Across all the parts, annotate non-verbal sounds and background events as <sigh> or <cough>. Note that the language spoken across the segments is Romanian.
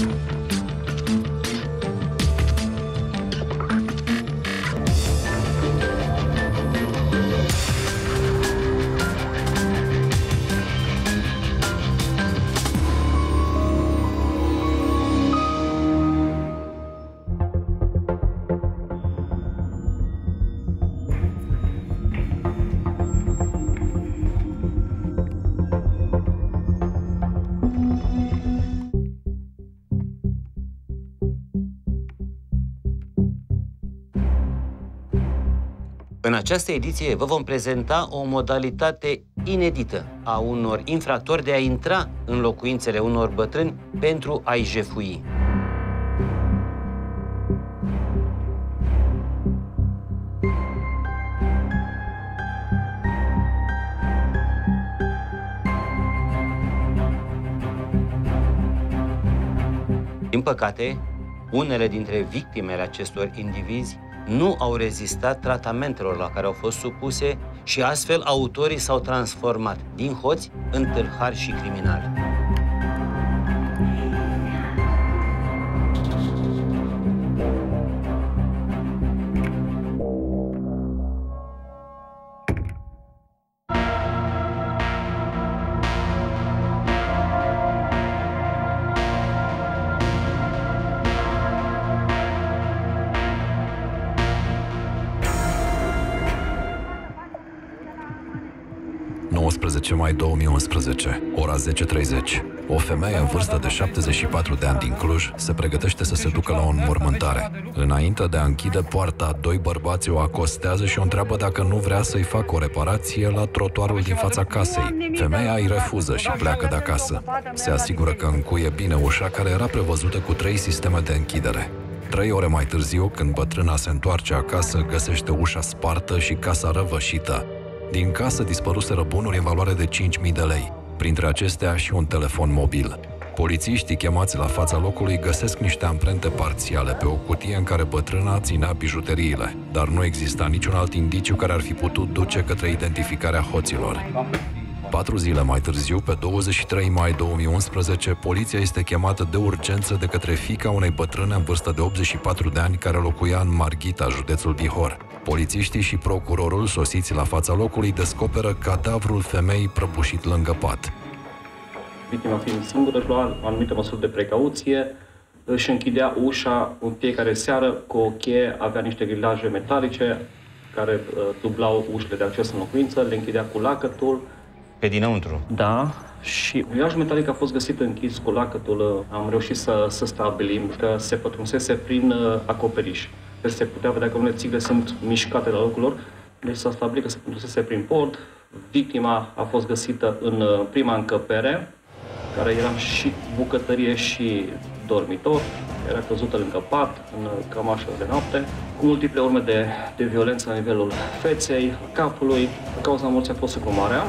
În această ediție vă vom prezenta o modalitate inedită a unor infractori de a intra în locuințele unor bătrâni pentru a-i jefui. Din păcate, unele dintre victimele acestor indivizi nu au rezistat tratamentelor la care au fost supuse și astfel autorii s-au transformat din hoți în tâlhari și criminali. Mai 2011, ora 10.30. O femeie în vârstă de 74 de ani din Cluj se pregătește să se ducă la o înmormântare. Înainte de a închide poarta, doi bărbați o acostează și o întreabă dacă nu vrea să-i facă o reparație la trotuarul din fața casei. Femeia îi refuză și pleacă de acasă. Se asigură că încuie bine ușa care era prevăzută cu trei sisteme de închidere. Trei ore mai târziu, când bătrâna se întoarce acasă, găsește ușa spartă și casa răvășită. Din casă dispăruseră bunuri în valoare de 5.000 de lei, printre acestea și un telefon mobil. Polițiștii chemați la fața locului găsesc niște amprente parțiale pe o cutie în care bătrâna ținea bijuteriile, dar nu exista niciun alt indiciu care ar fi putut duce către identificarea hoților. Patru zile mai târziu, pe 23 mai 2011, poliția este chemată de urgență de către fica unei bătrâne în vârstă de 84 de ani care locuia în Marghita, județul Bihor. Polițiștii și procurorul, sosiți la fața locului, descoperă cadavrul femeii prăbușit lângă pat. Victima fiind singură, își lua anumite măsuri de precauție, își închidea ușa în fiecare seară cu o cheie, avea niște grilaje metalice care uh, dublau ușile de acces în locuință, le închidea cu lacătul, pe dinăuntru? Da, și uiajul metalic a fost găsit închis cu lacătul. Am reușit să, să stabilim că se pătrunsese prin uh, acoperiș. Deci se putea vedea că unele țigle sunt mișcate la locul lor. Deci s-a stabilit că se pătrunsese prin pod. Victima a fost găsită în uh, prima încăpere, care era și bucătărie și dormitor. Era căzută lângă pat, în cămașă de noapte, cu multiple urme de, de violență la nivelul feței, capului. Cauza morții a fost secumarea.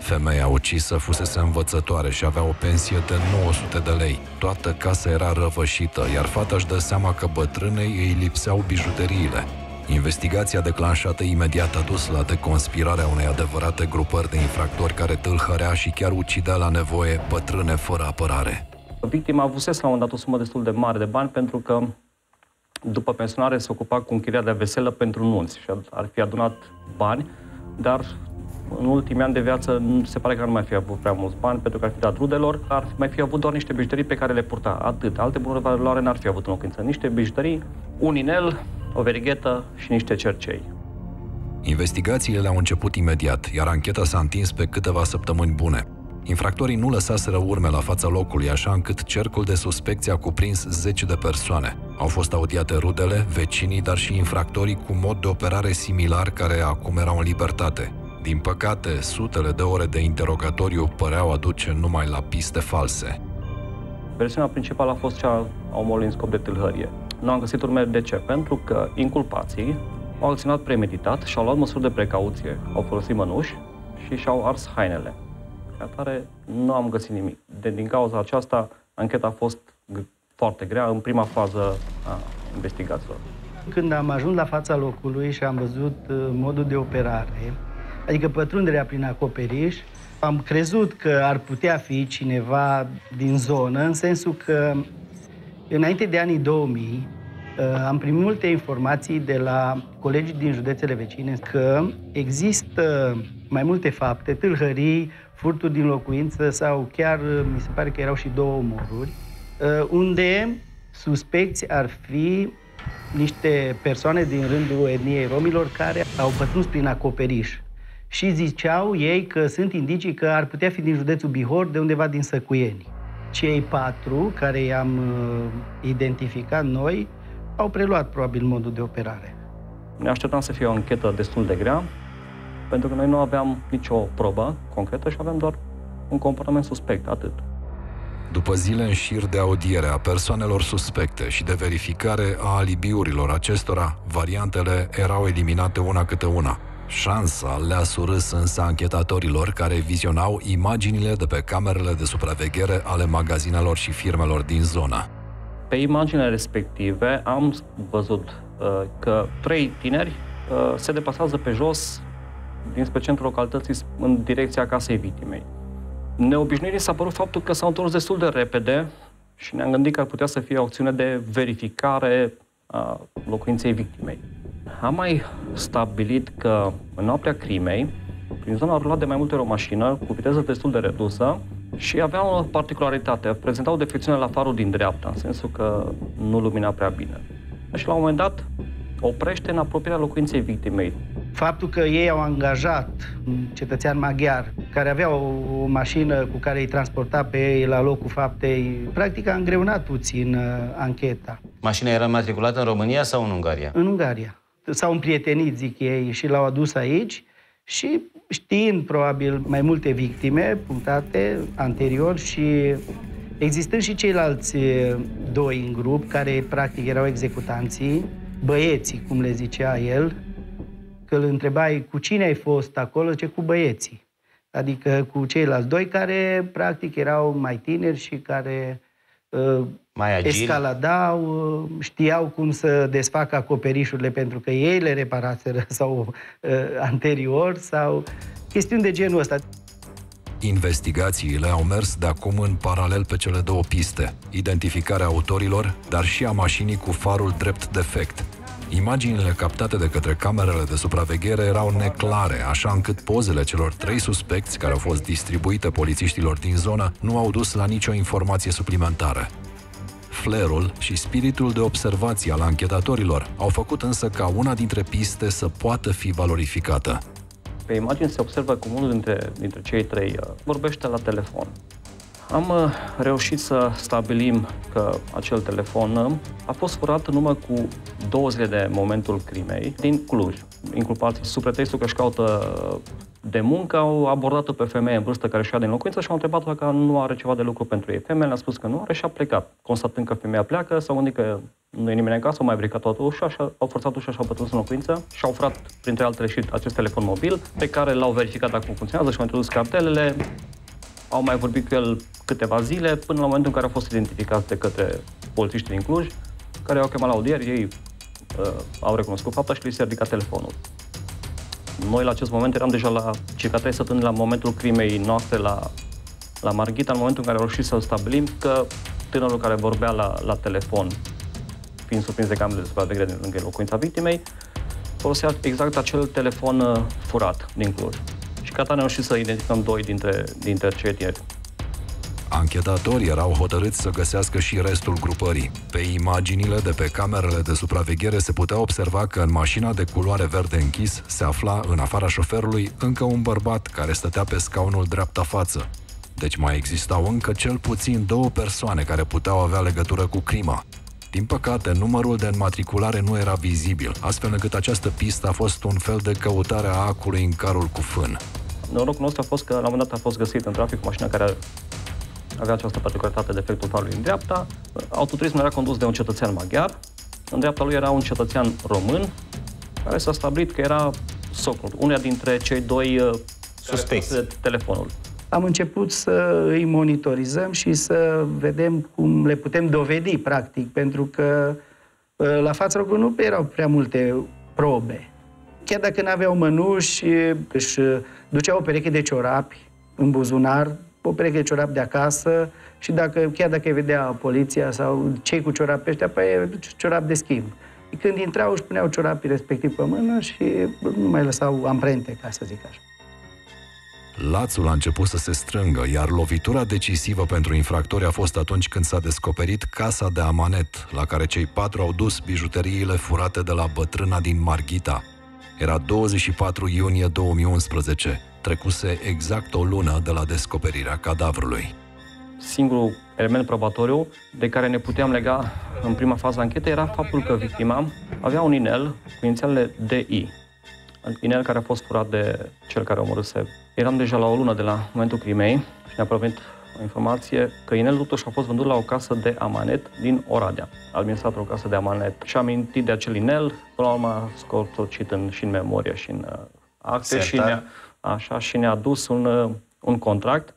Femeia ucisă fusese învățătoare și avea o pensie de 900 de lei. Toată casa era răvășită, iar fata își dă seama că bătrânei îi lipseau bijuteriile. Investigația declanșată imediat a dus la deconspirarea unei adevărate grupări de infractori care tâlhărea și chiar ucidea la nevoie bătrâne fără apărare. Victima avusese la un dat o sumă destul de mare de bani pentru că după pensionare se ocupa cu închiria de veselă pentru nunți și ar fi adunat bani, dar în ultimii ani de viață se pare că nu mai fi avut prea mulți bani pentru că ar fi dat rudelor, ar mai fi avut doar niște bijuterii pe care le purta, atât. Alte bunuri valoare n-ar fi avut în locuință. Niște bijuterii, un inel, o verighetă și niște cercei. Investigațiile au început imediat, iar ancheta s-a întins pe câteva săptămâni bune. Infractorii nu lăsaseră urme la fața locului, așa încât cercul de suspecție a cuprins zeci de persoane. Au fost audiate rudele, vecinii, dar și infractorii cu mod de operare similar care acum erau în libertate. Din păcate, sutele de ore de interogatoriu păreau aduce numai la piste false. Versiunea principală a fost cea a omului în scop de tâlhărie. Nu am găsit urme de ce? Pentru că inculpații au acționat premeditat și au luat măsuri de precauție. Au folosit mănuși și și-au ars hainele. Ca atare, nu am găsit nimic. De, din cauza aceasta, ancheta a fost foarte grea în prima fază a investigațiilor. Când am ajuns la fața locului și am văzut uh, modul de operare, adică pătrunderea prin acoperiș, Am crezut că ar putea fi cineva din zonă, în sensul că înainte de anii 2000 uh, am primit multe informații de la colegii din județele vecine că există mai multe fapte, tâlhării, furturi din locuință sau chiar, uh, mi se pare că erau și două omoruri, uh, unde suspecți ar fi niște persoane din rândul etniei romilor care au pătruns prin acoperiș. Și ziceau ei că sunt indicii că ar putea fi din județul Bihor, de undeva din Săcuieni. Cei patru care i-am uh, identificat noi au preluat probabil modul de operare. Ne așteptam să fie o anchetă destul de grea, pentru că noi nu aveam nicio probă concretă și aveam doar un comportament suspect, atât. După zile în șir de audiere a persoanelor suspecte și de verificare a alibiurilor acestora, variantele erau eliminate una câte una. Șansa le-a surâs însă anchetatorilor care vizionau imaginile de pe camerele de supraveghere ale magazinelor și firmelor din zonă. Pe imaginile respective am văzut uh, că trei tineri uh, se deplasează pe jos dinspre centrul localității în direcția casei victimei. Neobișnuirii s-a părut faptul că s-au întors destul de repede și ne-am gândit că ar putea să fie o acțiune de verificare a locuinței victimei. Am mai stabilit că în noaptea crimei, prin zona a rulat de mai multe ori o mașină cu viteză destul de redusă și avea o particularitate. Prezenta o defecțiune la farul din dreapta, în sensul că nu lumina prea bine. Și la un moment dat oprește în apropierea locuinței victimei. Faptul că ei au angajat un cetățean maghiar care avea o, o mașină cu care îi transporta pe ei la locul faptei, practic a îngreunat puțin uh, ancheta. Mașina era matriculată în România sau în Ungaria? În Ungaria. S-au împrietenit, zic ei, și l-au adus aici și știind probabil mai multe victime punctate anterior și existând și ceilalți uh, doi în grup care practic erau executanții, băieții, cum le zicea el, că îl întrebai cu cine ai fost acolo, ce cu băieții. Adică cu ceilalți doi care practic erau mai tineri și care uh, Mai agili. escaladau, uh, știau cum să desfacă acoperișurile pentru că ei le reparaseră <laughs> sau uh, anterior sau chestiuni de genul ăsta. Investigațiile au mers de acum în paralel pe cele două piste, identificarea autorilor, dar și a mașinii cu farul drept defect. Imaginile captate de către camerele de supraveghere erau neclare, așa încât pozele celor trei suspecți care au fost distribuite polițiștilor din zonă nu au dus la nicio informație suplimentară. Flerul și spiritul de observație al anchetatorilor au făcut însă ca una dintre piste să poată fi valorificată. Pe imagine se observă cum unul dintre, dintre cei trei uh, vorbește la telefon. Am uh, reușit să stabilim că acel telefon uh, a fost furat în urmă cu două zile de momentul crimei din Cluj. Inculpații, sub pretextul că își caută de muncă, au abordat-o pe femeie în vârstă care și-a din locuință și au întrebat dacă nu are ceva de lucru pentru ei. Femeia le-a spus că nu are și a plecat. Constatând că femeia pleacă, s-au gândit că nu e nimeni în casă, au mai bricat toată ușa, și au forțat ușa și au pătruns în locuință și au furat, printre altele, și acest telefon mobil, pe care l-au verificat dacă funcționează și au introdus cartelele, au mai vorbit cu el câteva zile, până la momentul în care au fost identificați de către polițiștii din Cluj, care au chemat la audieri, ei uh, au recunoscut fapta și li s-a ridicat telefonul. Noi la acest moment eram deja la circa 3 săptămâni la momentul crimei noastre la, la Marghita, în momentul în care au reușit să stabilim că tânărul care vorbea la, la telefon, fiind surprins de camerele de supraveghere din lângă locuința victimei, folosea exact acel telefon uh, furat din Cluj. Și ca atare am reușit să identificăm doi dintre, dintre cei tineri. Anchetatorii erau hotărâți să găsească și restul grupării. Pe imaginile de pe camerele de supraveghere se putea observa că în mașina de culoare verde închis se afla, în afara șoferului, încă un bărbat care stătea pe scaunul dreapta față. Deci mai existau încă cel puțin două persoane care puteau avea legătură cu crima. Din păcate, numărul de înmatriculare nu era vizibil, astfel încât această pistă a fost un fel de căutare a acului în carul cu fân. Norocul nostru a fost că la un moment dat a fost găsit în trafic o mașină care avea această particularitate, defectul farului în dreapta. Autoturismul era condus de un cetățean maghiar. În dreapta lui era un cetățean român, care s-a stabilit că era socul, uneia dintre cei doi uh, Suspecți. care telefonul. Am început să îi monitorizăm și să vedem cum le putem dovedi, practic, pentru că uh, la fața locului nu erau prea multe probe. Chiar dacă nu aveau mănuși, își duceau o pereche de ciorapi în buzunar o pereche de ciorap de acasă și dacă, chiar dacă îi vedea poliția sau cei cu ciorap ăștia, păi ciorap de schimb. Când intrau, își puneau ciorapii respectiv pe mână și nu mai lăsau amprente, ca să zic așa. Lațul a început să se strângă, iar lovitura decisivă pentru infractori a fost atunci când s-a descoperit casa de amanet, la care cei patru au dus bijuteriile furate de la bătrâna din Marghita. Era 24 iunie 2011, trecuse exact o lună de la descoperirea cadavrului. Singurul element probatoriu de care ne puteam lega în prima fază a anchetei era faptul că victima avea un inel cu inițialele DI, inel care a fost furat de cel care omorâse. Eram deja la o lună de la momentul crimei și ne-a provenit o informație că inelul totuși a fost vândut la o casă de amanet din Oradea. Administratorul o casă de amanet și-a amintit de acel inel, până la urmă a scotocit în, și în memorie și în uh, acte și ne-a, așa, și ne-a dus un, uh, un contract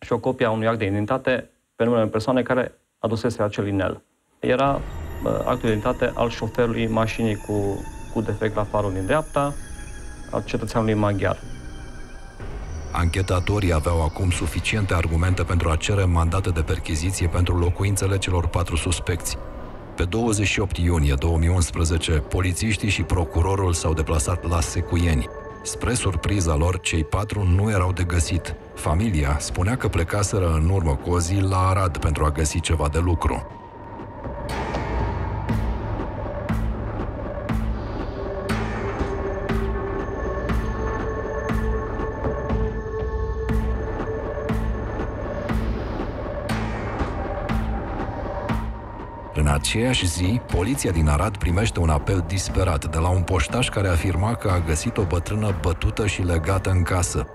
și o copie a unui act de identitate pe numele persoane care adusese acel inel. Era uh, actul de identitate al șoferului mașinii cu, cu defect la farul din dreapta, al cetățeanului maghiar. Anchetatorii aveau acum suficiente argumente pentru a cere mandate de perchiziție pentru locuințele celor patru suspecți. Pe 28 iunie 2011, polițiștii și procurorul s-au deplasat la Secuieni. Spre surpriza lor, cei patru nu erau de găsit. Familia spunea că plecaseră în urmă cu o zi la Arad pentru a găsi ceva de lucru. Aceeași zi, poliția din Arad primește un apel disperat de la un poștaș care afirma că a găsit o bătrână bătută și legată în casă.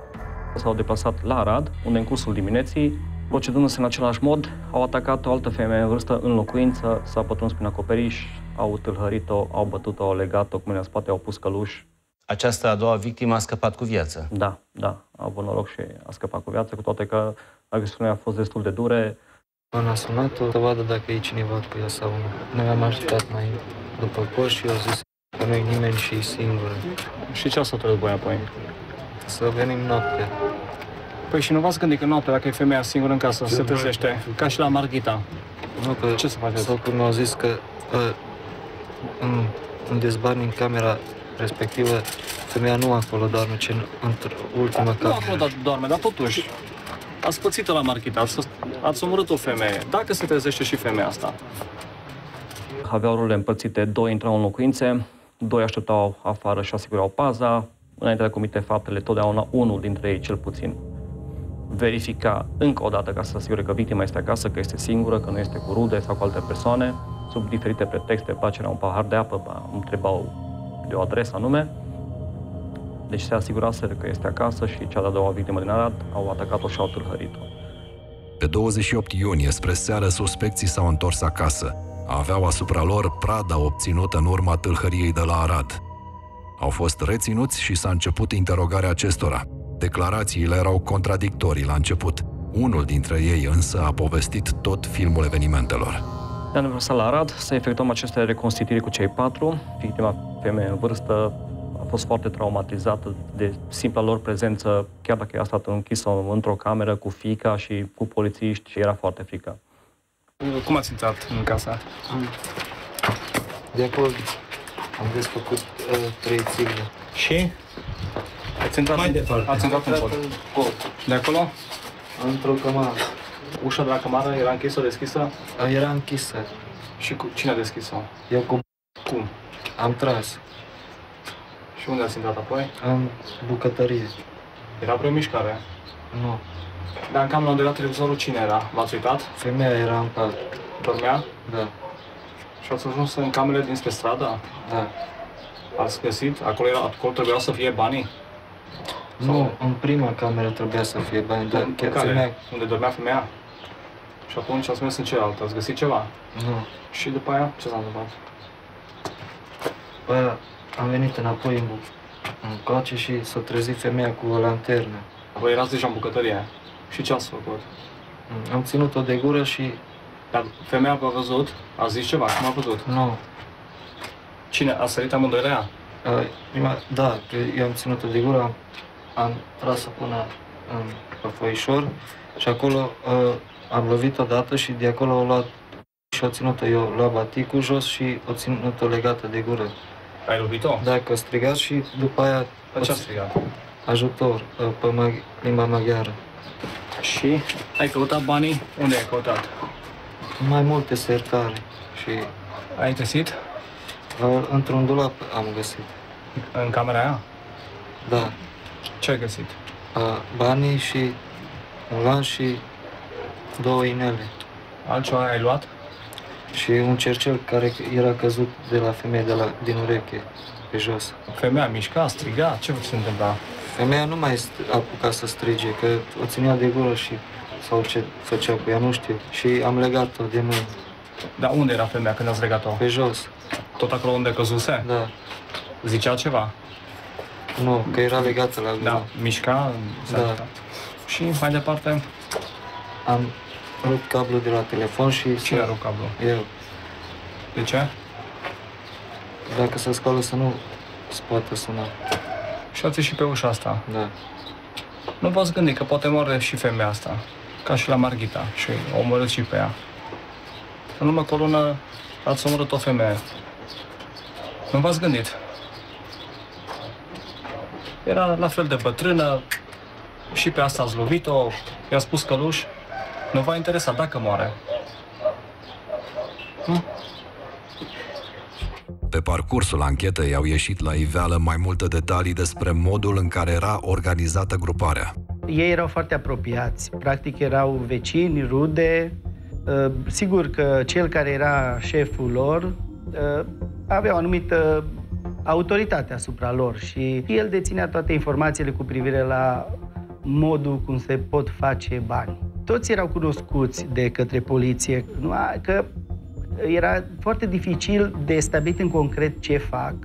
S-au deplasat la Arad, unde în cursul dimineții, procedându-se în același mod, au atacat o altă femeie în vârstă în locuință, s-a pătruns prin acoperiș, au tâlhărit-o, au bătut-o, au legat-o, cu mine în spate, au pus căluș. Această a doua victimă a scăpat cu viață. Da, da, a avut noroc și a scăpat cu viață, cu toate că agresiunea a fost destul de dure. M-a sunat-o să vadă dacă e cineva cu ea sau nu. Noi am așteptat mai după coș și eu zis că nu e nimeni și e singură. Și ce a să voi apoi? Să venim noaptea. Păi și nu v-ați gândit că noaptea, dacă e femeia singură în casă, se trezește, ca și la Marghita. Nu, că Ce să faceți? Sau cum mi-au zis că uh, în, în dezbani în camera respectivă, femeia nu acolo doarme, ci în, într ultima Nu cameră. acolo da, doarme, dar totuși. Ați pățit la Marghita, ați, ați omorât o femeie. Dacă se trezește și femeia asta? Aveau role împărțite, doi intrau în locuințe, doi așteptau afară și asigurau paza. Înainte de a comite faptele, totdeauna unul dintre ei, cel puțin, verifica încă o dată ca să se asigure că victima este acasă, că este singură, că nu este cu rude sau cu alte persoane, sub diferite pretexte, placerea un pahar de apă, ba, întrebau de o adresă anume. Deci se asiguraseră că este acasă și cea de-a doua victimă din Arad au atacat-o și au tâlhărit-o. Pe 28 iunie, spre seară, suspecții s-au întors acasă. Aveau asupra lor prada obținută în urma tâlhăriei de la Arad. Au fost reținuți și s-a început interogarea acestora. Declarațiile erau contradictorii la început. Unul dintre ei însă a povestit tot filmul evenimentelor. Ne-am deplasat la Arad să efectuăm aceste reconstituiri cu cei patru. Victima femeie în vârstă a fost foarte traumatizată de simpla lor prezență, chiar dacă a stat închisă într-o cameră cu fica și cu polițiști și era foarte frică. Cum ați intrat în casa? De acolo am desfăcut uh, trei țigle. Și? Ați intrat, Mai în- departe. Ați intrat în Am pod. intrat în pod, De acolo? într-o cămară. Ușa de la camară era închisă, deschisă? Uh, Era închisă. Și cu cine a deschis-o? Eu cu Cum? am tras Și unde ați intrat apoi? în bucătărie. Era vreo mișcare. Nu. Dar în camera unde era televizorul, cine era? V-ați uitat? Femeia era în pat. Dormea? Da, Și ați ajuns în camerele dinspre stradă? da. Ați găsit? Acolo, era, acolo trebuia să fie banii? Nu, în prima cameră trebuia să fie bani, dar în chiar care? femeia... Unde dormea femeia? Și atunci ați mers în cealaltă. Ați găsit ceva? Nu. Și după aia, ce s-a întâmplat? După aia am venit înapoi în, bu- în coace și s-a trezit femeia cu o lanternă. Voi erați deja în bucătărie. Și ce ați făcut? Am ținut-o de gură și Dar femeia v-a văzut? A zis ceva? Cum a văzut? nu. Cine? A sărit amândoi la ea? Uh, prima, da, că eu am ținut-o de gură, am, am tras-o până în, pe foișor și acolo uh, am lovit odată și de acolo au luat și au ținut-o eu, lua baticul jos și o ținut-o legată de gură. Ai lovit-o? Da, că a strigat și după aia Pe ce a strigat? ajutor uh, pe mag- limba maghiară. Și ai căutat banii? Unde ai căutat? Mai multe sertare și Ai găsit? uh, într-un dulap am găsit. În camera aia? Da, Ce ai găsit? uh, banii și un lanț și două inele. Altceva ai luat? Și un cercel care era căzut de la femeie de la, din ureche, pe jos. Femeia mișca, striga, ce se întâmpla? Femeia nu mai st- apuca să strige, că o ținea de gură și sau ce făcea cu ea, nu știu. Și am legat-o de mâini, Dar unde era femeia când ați legat-o? pe jos. Tot acolo unde căzuse? Da, Zicea ceva? nu, că era legată la gură. Da, mișca? s-a Da. mișcat. Și mai departe, Am rupt cablul de la telefon și... cine a rupt cablul? Eu. De ce? Dacă se scoală să nu se poată suna. Și ați ieșit pe ușa asta. Da. Nu v-ați gândit că poate moare și femeia asta, ca și la Marghita, și o omorât și pe ea. În urmă cu o lună ați omorât o femeie. Nu v-ați gândit? Era la fel de bătrână, și pe asta ați lovit-o, i-a spus căluș, nu v-a interesat dacă moare. Pe parcursul anchetei au ieșit la iveală mai multe detalii despre modul în care era organizată gruparea. Ei erau foarte apropiați, practic erau vecini, rude. Uh, Sigur că cel care era șeful lor uh, avea o anumită autoritate asupra lor și el deținea toate informațiile cu privire la modul cum se pot face bani. Toți erau cunoscuți de către poliție, numai că era foarte dificil de stabilit în concret ce fac,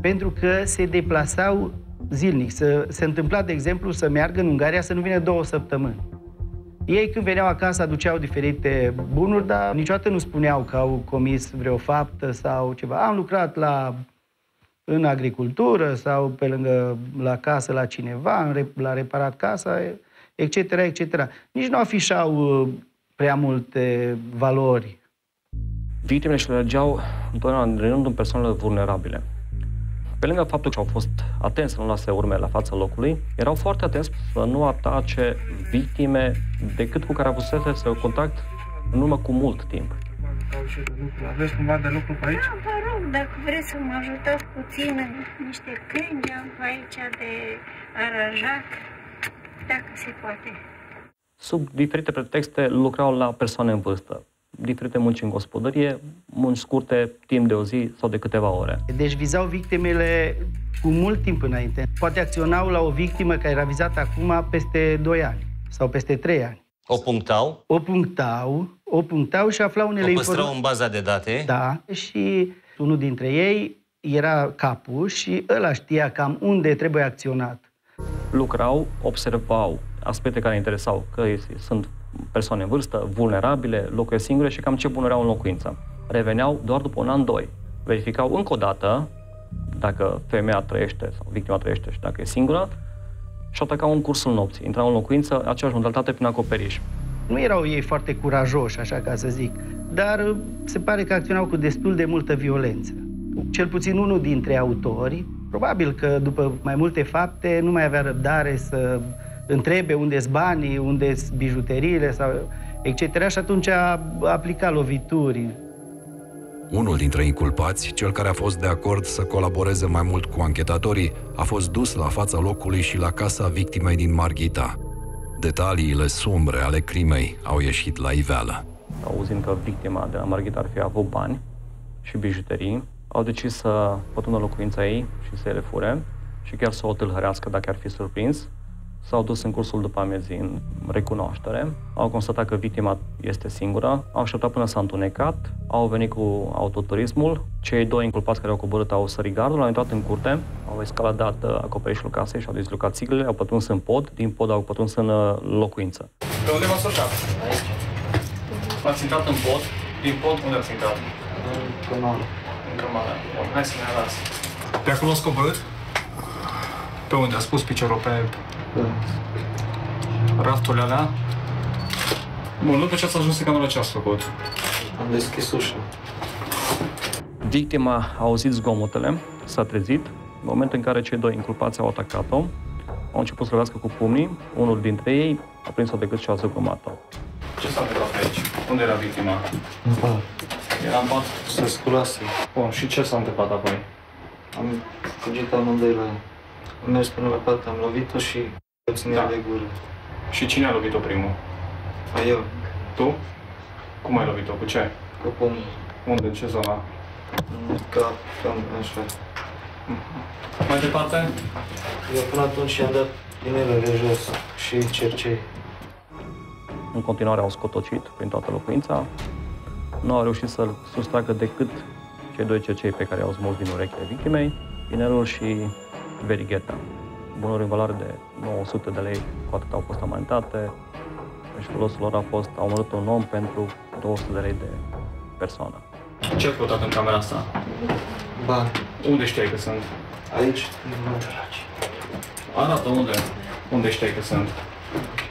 pentru că se deplasau zilnic. Se, se întâmpla, de exemplu, să meargă în Ungaria să nu vină două săptămâni. Ei când veneau acasă aduceau diferite bunuri, dar niciodată nu spuneau că au comis vreo faptă sau ceva. Am lucrat la, în agricultură sau pe lângă la casă la cineva, am re- la reparat casa, etc., etc. Nici nu afișau uh, prea multe valori Victimele și le legeau întotdeauna în rândul persoanelor vulnerabile. Pe lângă faptul că au fost atenți să nu lase urme la fața locului, erau foarte atenți să nu atace victime decât cu care avusese să contact în urmă cu mult timp. Aveți cumva de lucru pe aici? Da, vă rog, dacă vreți să mă ajutați puțin în niște câini am aici de aranjat, dacă se poate. Sub diferite pretexte lucrau la persoane în vârstă, diferite munci în gospodărie, munci scurte, timp de o zi sau de câteva ore. Deci vizau victimele cu mult timp înainte. Poate acționau la o victimă care era vizată acum peste 2 ani sau peste 3 ani. O punctau, O punctau, o punctau și aflau o unele păstrau în informații. baza de date. Da, și unul dintre ei era capul și ăla știa cam unde trebuie acționat. Lucrau, observau aspecte care interesau, că sunt persoane în vârstă, vulnerabile, locuiesc singure și cam ce bunuri au în locuință. Reveneau doar după un an, doi. Verificau încă o dată dacă femeia trăiește sau victima trăiește și dacă e singură și atacau în cursul nopții. Intrau în locuință, aceeași modalitate prin acoperiș. Nu erau ei foarte curajoși, așa ca să zic, dar uh, se pare că acționau cu destul de multă violență. Cel puțin unul dintre autori, probabil că după mai multe fapte, nu mai avea răbdare să întrebe unde sunt banii, unde sunt bijuteriile sau etc. Și atunci a aplicat lovituri. Unul dintre inculpați, cel care a fost de acord să colaboreze mai mult cu anchetatorii, a fost dus la fața locului și la casa victimei din Marghita. Detaliile sumbre ale crimei au ieșit la iveală. Auzind că victima de la Marghita ar fi avut bani și bijuterii, au decis să pătrundă locuința ei și să le fure și chiar să o tâlhărească dacă ar fi surprins. S-au dus în cursul după amiezii în recunoaștere, au constatat că victima este singură, au așteptat până s-a întunecat, au venit cu autoturismul, cei doi inculpați care au coborât au sărit gardul, au intrat în curte, au escaladat uh, acoperișul casei și au dezlucat țiglele, au pătruns în pod, din pod au pătruns în uh, locuință. Pe unde v-ați urcat? Aici. Ați intrat în pod? Din pod unde ați intrat? Canal. În cămară. Bun, hai să ne arăți. Pe acolo ați coborât? Pe unde? Ați pus piciorul pe... Da. rafturile alea. Bun, după ce ați ajuns în camera, ce ați făcut? Am deschis ușa. Victima a auzit zgomotele, s-a trezit. În momentul în care cei doi inculpați au atacat-o, au început să lovească cu pumnii. Unul dintre ei a prins-o de gât și a zăgămat-o. Ce s-a întâmplat aici? Unde era victima? În pat. Era în pat. Se sculase. Bun, și ce s-a întâmplat apoi? Am fugit amândoi la ea. Am mers până la pat, am lovit-o și o ținea Da. de gură. Și cine a lovit-o primul? A eu, Tu? Cum ai lovit-o? Cu ce? cu pumn, Unde? În ce zona? în cap, cam așa. Mai departe? Eu până atunci i-am dat inelele jos și cercei. În continuare au scotocit prin toată locuința. Nu au reușit să-l sustragă decât cei doi cercei pe care i-au smuls din urechile victimei, inelul și verigheta. Bunuri în valoare de 900 de lei, cu atât au fost amantate. Deci folosul lor a fost, au omorât un om pentru 200 de lei de persoană. Ce ai căutat în camera asta? Ba, Unde știai că sunt? aici, nu. Arată unde. Unde știai că sunt?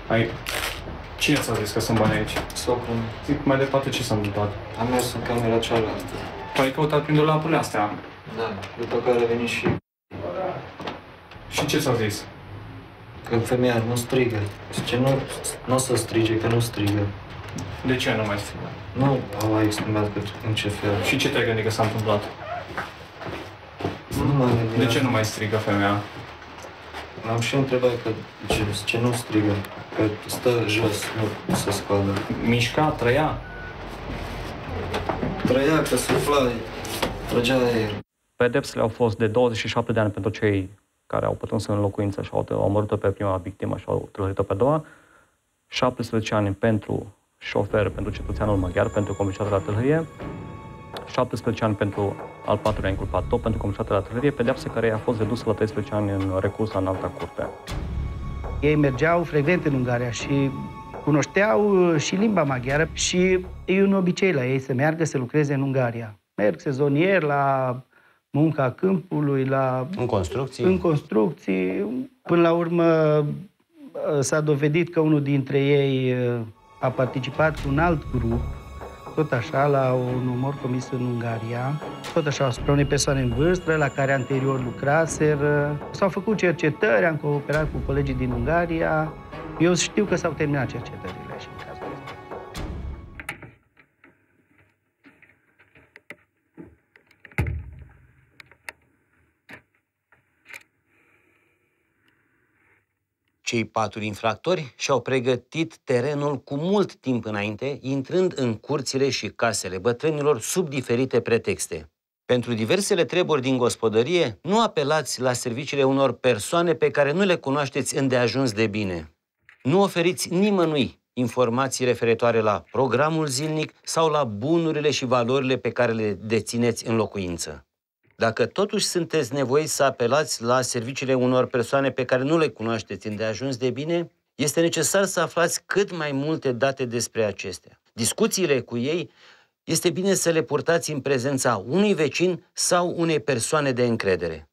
Ai... Cine ți-a zis că sunt bani aici? Socrul meu. Zic mai departe ce s-a întâmplat. Am mers în camera cealaltă. Tu ai căutat prin dulapurile astea. Da, după care a venit și Și ce ți-a zis? că femeia nu strigă. Zice, nu, nu o să strige, că nu strigă. De ce nu mai striga? Nu au exprimat că în ce fel. Și ce te-ai gândit că s-a întâmplat? Nu m-am gândit. De la ce asta. nu mai strigă femeia? Am și întrebat că ce, ce nu strigă, că stă jos, nu se scoală. Mișca, trăia? Trăia că sufla, trăgea aer. Pedepsele au fost de 27 de ani pentru cei care au pătruns în locuință și au au omorât-o pe prima victimă și au trăit-o pe a doua, 17 ani pentru șofer, pentru cetățeanul maghiar, pentru complicitatea la tâlhărie, 17 ani pentru al patrulea inculpat, tot pentru complicitatea la tâlhărie, pedeapsă care a fost redusă la 13 ani în recurs la înalta curte. Ei mergeau frecvent în Ungaria și cunoșteau uh, și limba maghiară și e un obicei la ei să meargă să lucreze în Ungaria. Merg sezonier la munca câmpului, la În construcții? în construcții. Până la urmă uh, s-a dovedit că unul dintre ei uh, a participat cu un alt grup, tot așa, la un umor comis în Ungaria, tot așa, asupra unei persoane în vârstă, la care anterior lucraseră. S-au făcut cercetări, am cooperat cu colegii din Ungaria. Eu știu că s-au terminat cercetările Cei patru infractori și-au pregătit terenul cu mult timp înainte, intrând în curțile și casele bătrânilor sub diferite pretexte. Pentru diversele treburi din gospodărie, nu apelați la serviciile unor persoane pe care nu le cunoașteți îndeajuns de bine. Nu oferiți nimănui informații referitoare la programul zilnic sau la bunurile și valorile pe care le dețineți în locuință. Dacă totuși sunteți nevoiți să apelați la serviciile unor persoane pe care nu le cunoașteți îndeajuns de bine, este necesar să aflați cât mai multe date despre acestea. Discuțiile cu ei este bine să le purtați în prezența unui vecin sau unei persoane de încredere.